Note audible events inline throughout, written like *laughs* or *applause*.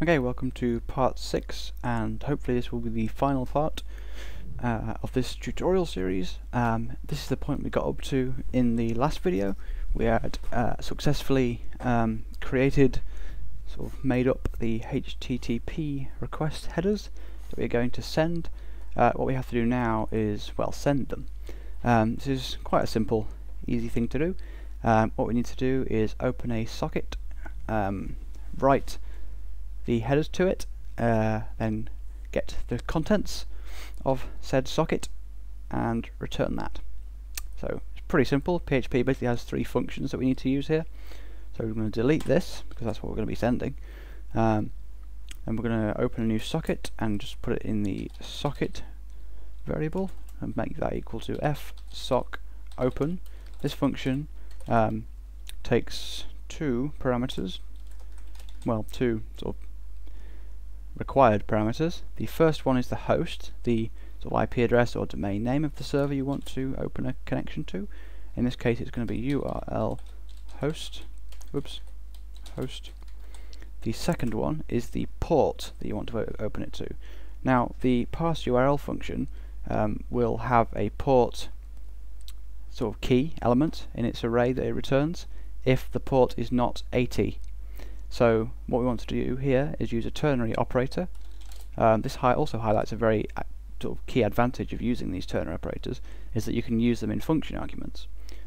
Okay, welcome to part 6 and hopefully this will be the final part uh, of this tutorial series. Um, this is the point we got up to in the last video. We had uh, successfully um, created, sort of made up the HTTP request headers that we're going to send. Uh, what we have to do now is, well, send them. Um, this is quite a simple, easy thing to do. Um, what we need to do is open a socket, um, write the headers to it, uh, then get the contents of said socket and return that. So it's pretty simple. PHP basically has three functions that we need to use here. So we're going to delete this because that's what we're going to be sending. Um, and we're going to open a new socket and just put it in the socket variable and make that equal to f open. This function um, takes two parameters, well, two sort of required parameters. The first one is the host, the sort of IP address or domain name of the server you want to open a connection to. In this case it's going to be URL host, oops, host. The second one is the port that you want to open it to. Now the parse URL function um, will have a port sort of key element in its array that it returns if the port is not 80 so what we want to do here is use a ternary operator. Um, this hi also highlights a very uh, sort of key advantage of using these ternary operators is that you can use them in function arguments.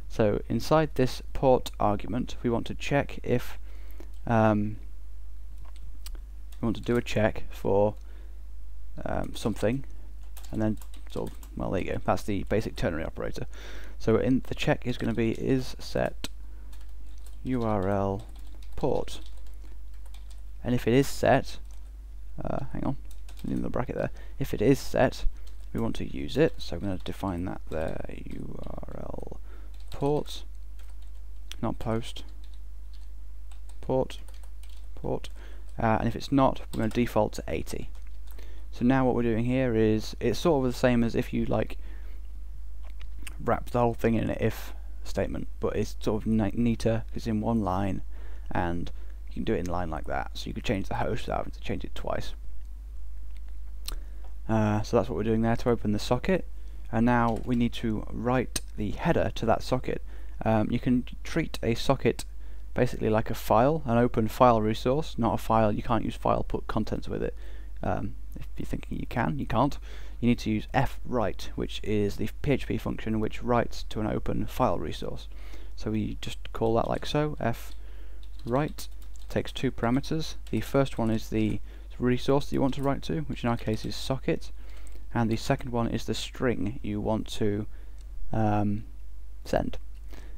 So inside this port argument we want to check if um, we want to do a check for um, something and then sort of well there you go that's the basic ternary operator so in the check is going to be is set URL port and if it is set uh, hang on in the bracket there. If it is set we want to use it. So I'm going to define that there URL port not post port port. Uh, and if it's not we're going to default to 80 so now what we're doing here is it's sort of the same as if you like wrap the whole thing in an if statement but it's sort of neater it's in one line and you can do it in line like that. So you could change the host without having to change it twice. Uh, so that's what we're doing there to open the socket. And now we need to write the header to that socket. Um, you can treat a socket basically like a file, an open file resource, not a file. You can't use file, put contents with it. Um, if you're thinking you can, you can't. You need to use fwrite, which is the PHP function which writes to an open file resource. So we just call that like so, fwrite takes two parameters. The first one is the resource that you want to write to, which in our case is socket, and the second one is the string you want to um, send,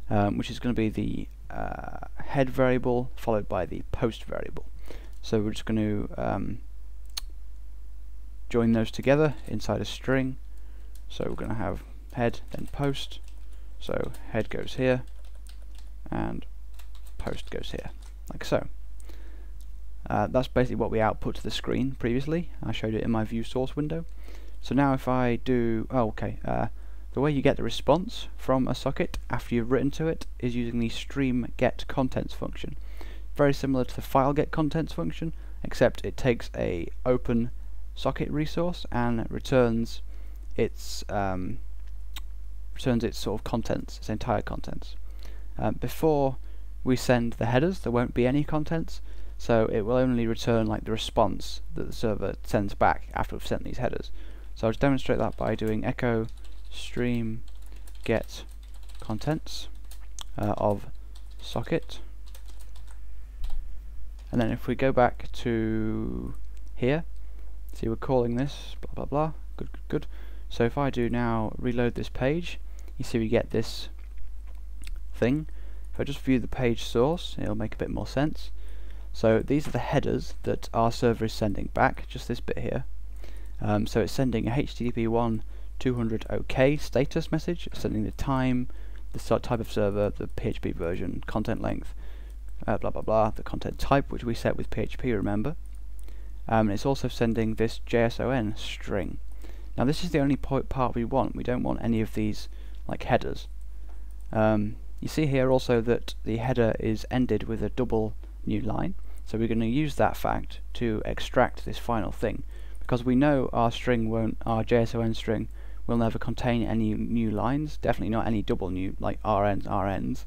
um, which is going to be the uh, head variable followed by the post variable. So we're just going to um, join those together inside a string. So we're going to have head then post. So head goes here and post goes here, like so. Uh, that's basically what we output to the screen previously. I showed it in my view source window. So now if I do, oh okay, uh, the way you get the response from a socket after you've written to it is using the stream get contents function. Very similar to the file get contents function, except it takes a open socket resource and returns its um, returns its sort of contents, its entire contents. Um, before we send the headers, there won't be any contents, so it will only return like the response that the server sends back after we've sent these headers. So I'll just demonstrate that by doing echo stream get contents uh, of socket. And then if we go back to here see we're calling this blah blah blah good good good. So if I do now reload this page you see we get this thing. If I just view the page source it'll make a bit more sense so these are the headers that our server is sending back, just this bit here. Um, so it's sending a HTTP1 200 OK status message, sending the time, the type of server, the PHP version, content length, uh, blah blah blah, the content type which we set with PHP, remember. Um, and it's also sending this JSON string. Now this is the only part we want. We don't want any of these like headers. Um, you see here also that the header is ended with a double new line So we're going to use that fact to extract this final thing because we know our string won't, our JSON string will never contain any new lines, definitely not any double new, like RNs, RNs,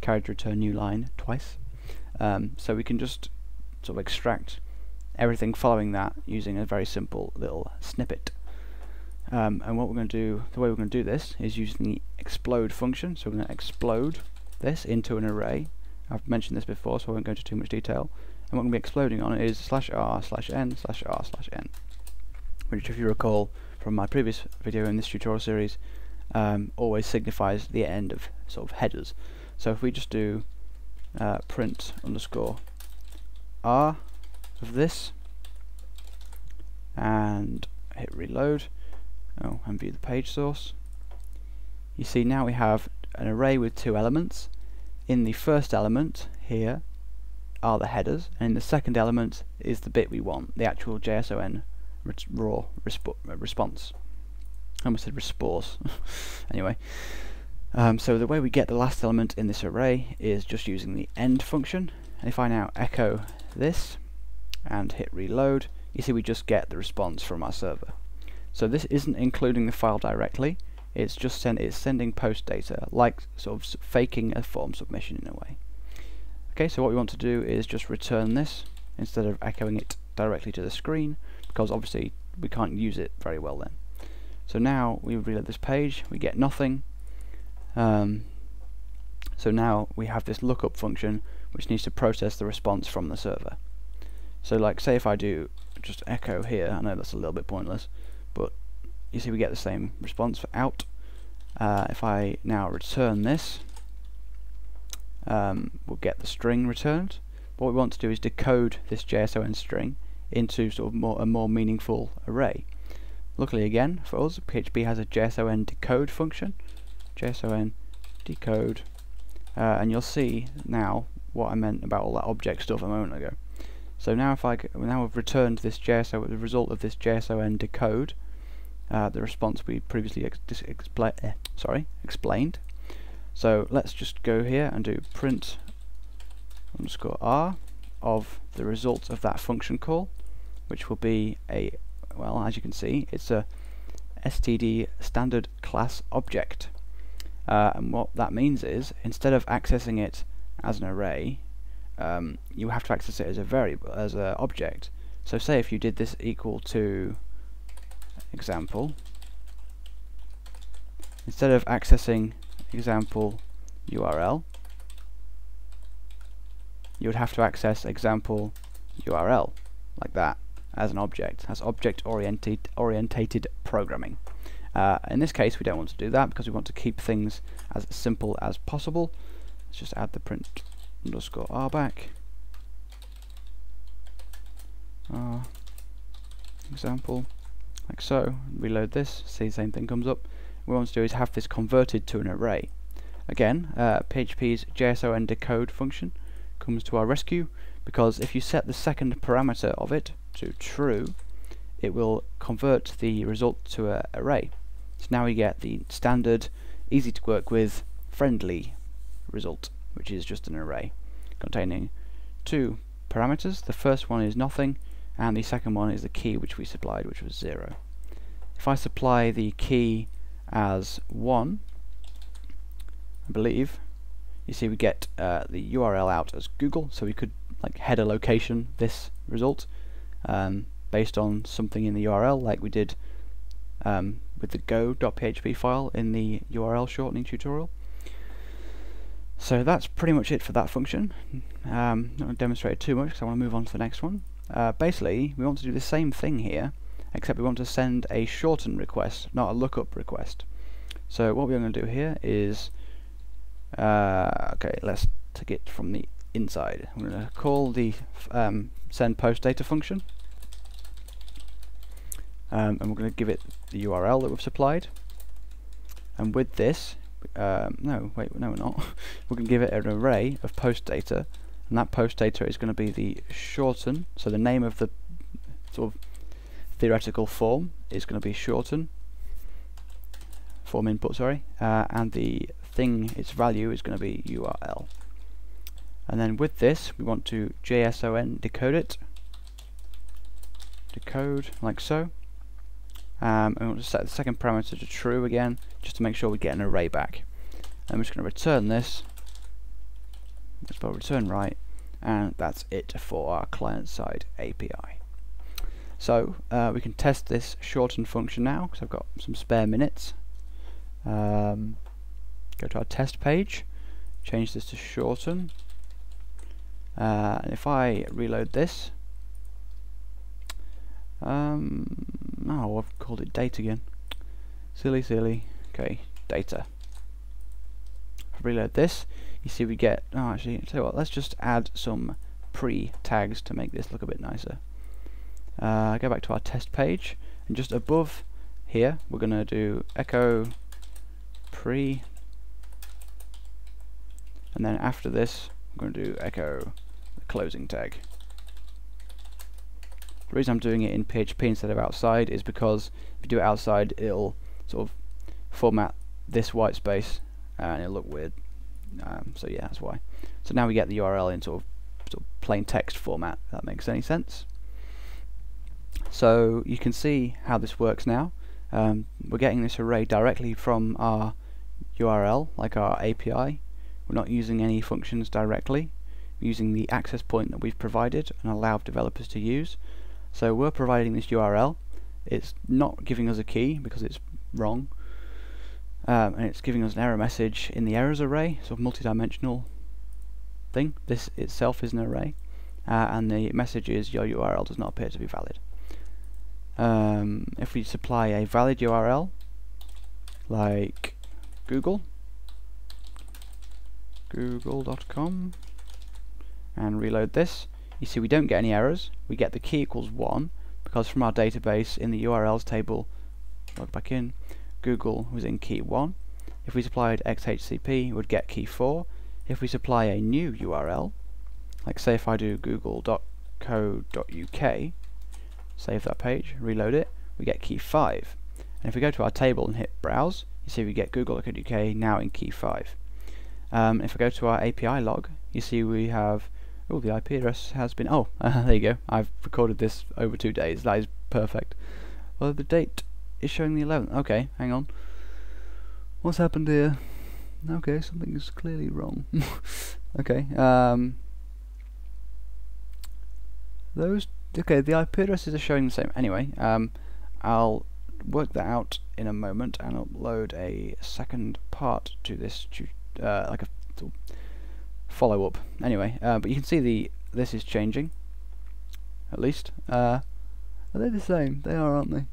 character return new line twice. Um, so we can just sort of extract everything following that using a very simple little snippet. Um, and what we're going to do, the way we're going to do this is using the explode function. So we're going to explode this into an array. I've mentioned this before, so I won't go into too much detail. And what we're going to be exploding on is slash r slash n slash r slash n, which if you recall from my previous video in this tutorial series, um, always signifies the end of sort of headers. So if we just do uh, print underscore r of this and hit reload. Oh, and view the page source. You see now we have an array with two elements. In the first element here are the headers and the second element is the bit we want the actual JSON raw resp response. I almost said response. *laughs* Anyway. Um, so the way we get the last element in this array is just using the end function. If I now echo this and hit reload, you see we just get the response from our server. So this isn't including the file directly, it's just send, it's sending post data, like sort of faking a form submission in a way. Okay, so what we want to do is just return this instead of echoing it directly to the screen, because obviously we can't use it very well then. So now we reload this page, we get nothing. Um, so now we have this lookup function which needs to process the response from the server. So like say if I do just echo here, I know that's a little bit pointless, but you see we get the same response for out. Uh, if I now return this, um, we'll get the string returned. What we want to do is decode this JSON string into sort of more a more meaningful array. Luckily again for us, PHP has a JSON decode function. JSON decode, uh, and you'll see now what I meant about all that object stuff a moment ago. So now if I now I've returned this JSON, the result of this JSON decode, uh, the response we previously ex eh, sorry explained. So let's just go here and do print underscore r of the result of that function call, which will be a well as you can see it's a std standard class object. Uh, and what that means is instead of accessing it as an array um, you have to access it as a variable, as an object. So say if you did this equal to example, instead of accessing example URL, you would have to access example URL like that as an object, as object oriented orientated programming. Uh, in this case we don't want to do that because we want to keep things as simple as possible. Let's just add the print underscore r back uh, example like so reload this see same thing comes up we want to do is have this converted to an array again uh, PHP's JSON decode function comes to our rescue because if you set the second parameter of it to true it will convert the result to an array so now we get the standard easy to work with friendly result which is just an array containing two parameters. The first one is nothing, and the second one is the key which we supplied, which was 0. If I supply the key as 1, I believe, you see we get uh, the URL out as Google, so we could like header location this result um, based on something in the URL like we did um, with the go.php file in the URL shortening tutorial. So that's pretty much it for that function. Um, not going to demonstrate it too much because I want to move on to the next one. Uh, basically, we want to do the same thing here, except we want to send a shorten request, not a lookup request. So what we're going to do here is, uh, okay, let's take it from the inside. I'm going to call the um, send post data function, um, and we're going to give it the URL that we've supplied. And with this, um, no, wait, no we're not. *laughs* we're going to give it an array of post data, and that post data is going to be the shorten, so the name of the sort of theoretical form is going to be shorten, form input, sorry, uh, and the thing, its value is going to be URL. and then with this we want to JSON decode it. Decode like so. Um, and we want to set the second parameter to true again just to make sure we get an array back. I'm just going to return this. Let's spell return right. And that's it for our client-side API. So uh, we can test this shorten function now because I've got some spare minutes. Um, go to our test page, change this to shorten, uh, and if I reload this, um, oh, I've called it date again. Silly, silly. Okay, data. reload this, you see we get, oh actually, tell you what, let's just add some pre-tags to make this look a bit nicer. Uh, go back to our test page, and just above here, we're going to do echo pre, and then after this, I'm going to do echo the closing tag. The reason I'm doing it in PHP instead of outside is because if you do it outside, it'll sort of format this white space and it'll look weird. Um, so yeah, that's why. So now we get the URL in sort of, sort of plain text format, if that makes any sense. So you can see how this works now. Um, we're getting this array directly from our URL, like our API. We're not using any functions directly. We're using the access point that we've provided and allowed developers to use. So we're providing this URL. It's not giving us a key because it's wrong um, and it's giving us an error message in the errors array, sort of multi-dimensional thing. This itself is an array, uh, and the message is your URL does not appear to be valid. Um, if we supply a valid URL, like Google, google.com, and reload this, you see we don't get any errors. We get the key equals 1, because from our database in the URLs table, log back in, Google was in key 1. If we supplied XHCP, would get key 4. If we supply a new URL, like say if I do google.co.uk, save that page, reload it, we get key 5. And if we go to our table and hit browse, you see we get google.co.uk now in key 5. Um, if I go to our API log, you see we have, oh the IP address has been, oh uh, *laughs* there you go, I've recorded this over two days, that is perfect. Well the date is showing the 11th. Okay, hang on. What's happened here? Okay, something is clearly wrong. *laughs* okay, um, those, okay, the IP addresses are showing the same. Anyway, um, I'll work that out in a moment and upload a second part to this, uh, like a follow-up. Anyway, uh, but you can see the this is changing, at least. Uh, are they the same? They are, aren't they?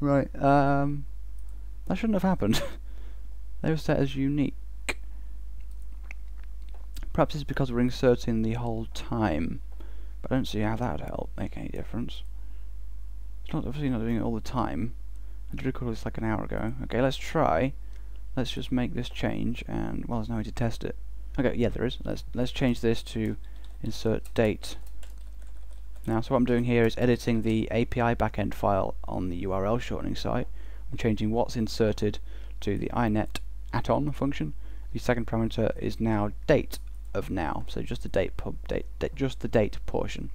Right, um, that shouldn't have happened. *laughs* they were set as unique. Perhaps it's because we're inserting the whole time, but I don't see how that would help make any difference. It's not obviously not doing it all the time. I did record this like an hour ago. Okay, let's try. Let's just make this change, and well, there's no way to test it. Okay, yeah, there is. Let's let's change this to insert date now, so what I'm doing here is editing the API backend file on the URL shortening site. I'm changing what's inserted to the inet aton function. The second parameter is now date of now, so just the date, date, date just the date portion.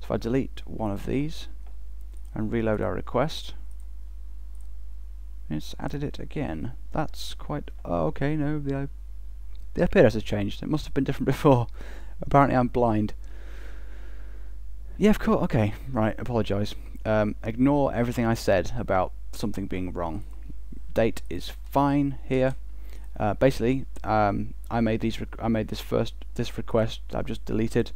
So if I delete one of these and reload our request, it's added it again. That's quite oh, okay. No, the the IP address has changed. It must have been different *laughs* before. Apparently, I'm blind. Yeah, of course. Okay, right. Apologise. Um, ignore everything I said about something being wrong. Date is fine here. Uh, basically, um, I made these. I made this first this request. I've just deleted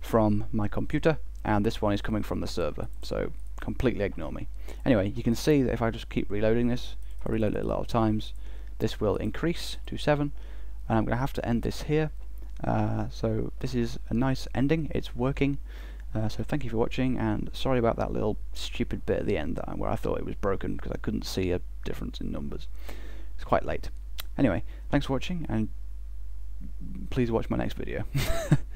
from my computer, and this one is coming from the server. So completely ignore me. Anyway, you can see that if I just keep reloading this, if I reload it a lot of times, this will increase to seven, and I'm going to have to end this here. Uh, so this is a nice ending. It's working. Uh, so thank you for watching, and sorry about that little stupid bit at the end where I thought it was broken because I couldn't see a difference in numbers. It's quite late. Anyway, thanks for watching, and please watch my next video. *laughs*